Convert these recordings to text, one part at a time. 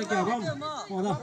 ai kèo không bỏ đâu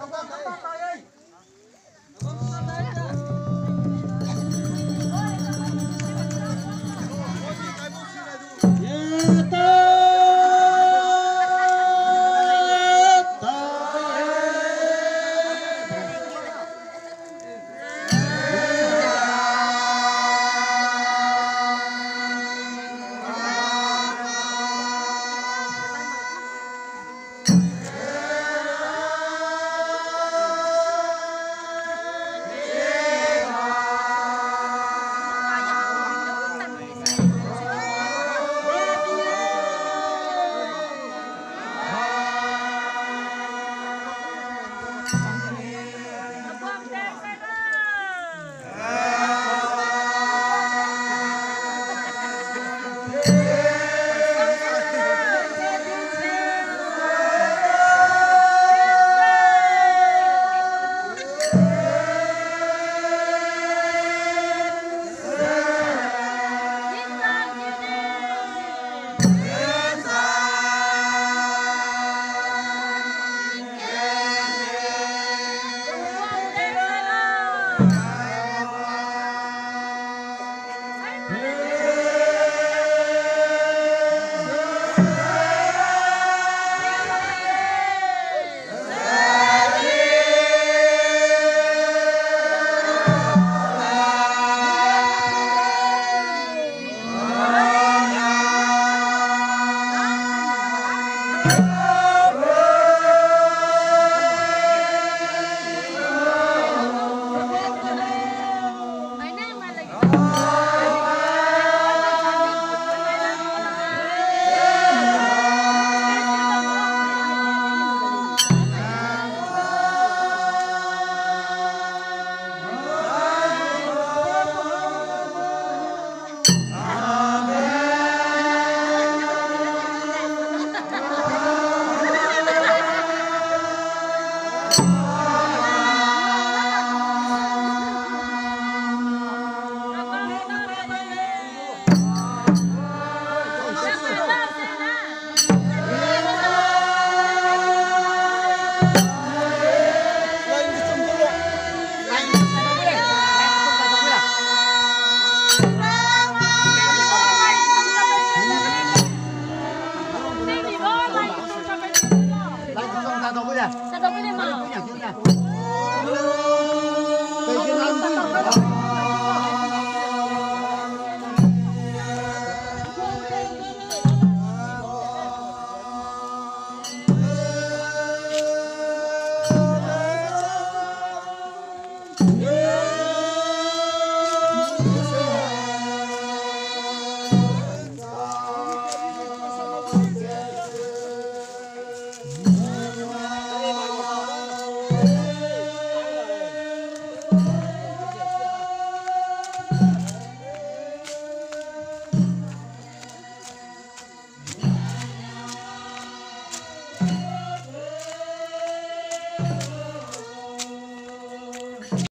Mm-hmm.